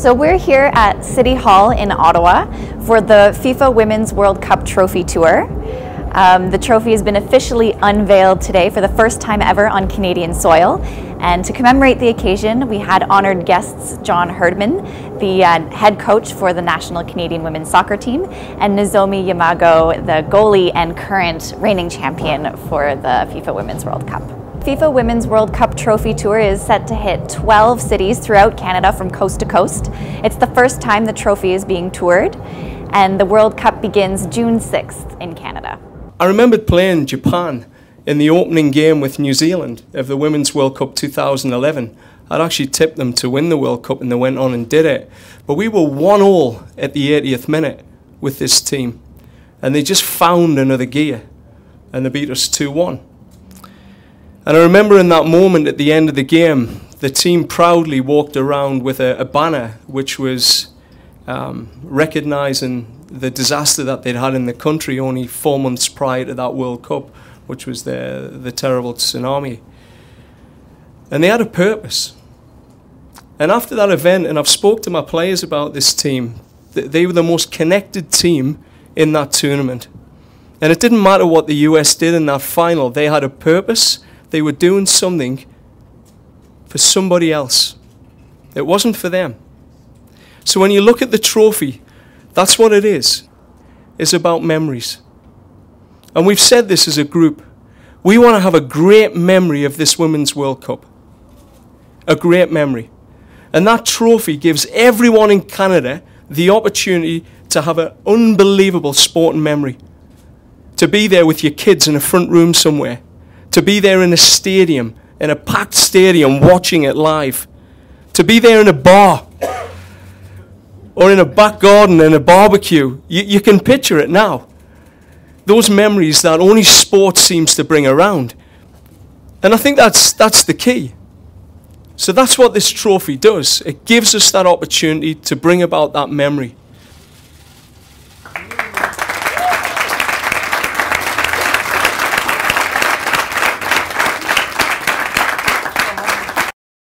So we're here at City Hall in Ottawa for the FIFA Women's World Cup Trophy Tour. Um, the trophy has been officially unveiled today for the first time ever on Canadian soil. And to commemorate the occasion, we had honored guests John Herdman, the uh, head coach for the National Canadian Women's Soccer Team, and Nozomi Yamago, the goalie and current reigning champion for the FIFA Women's World Cup. FIFA Women's World Cup Trophy Tour is set to hit 12 cities throughout Canada from coast to coast. It's the first time the trophy is being toured, and the World Cup begins June 6th in Canada. I remembered playing Japan in the opening game with New Zealand of the Women's World Cup 2011. I'd actually tipped them to win the World Cup and they went on and did it. But we were 1 all at the 80th minute with this team. And they just found another gear and they beat us 2 1. And I remember in that moment at the end of the game, the team proudly walked around with a, a banner which was um, recognizing the disaster that they'd had in the country only four months prior to that World Cup, which was the, the terrible tsunami. And they had a purpose. And after that event, and I've spoke to my players about this team, they were the most connected team in that tournament. And it didn't matter what the US did in that final, they had a purpose they were doing something for somebody else. It wasn't for them. So when you look at the trophy, that's what it is. It's about memories. And we've said this as a group. We want to have a great memory of this Women's World Cup. A great memory. And that trophy gives everyone in Canada the opportunity to have an unbelievable sporting memory. To be there with your kids in a front room somewhere to be there in a stadium, in a packed stadium, watching it live, to be there in a bar or in a back garden in a barbecue. You, you can picture it now. Those memories that only sport seems to bring around. And I think that's, that's the key. So that's what this trophy does. It gives us that opportunity to bring about that memory.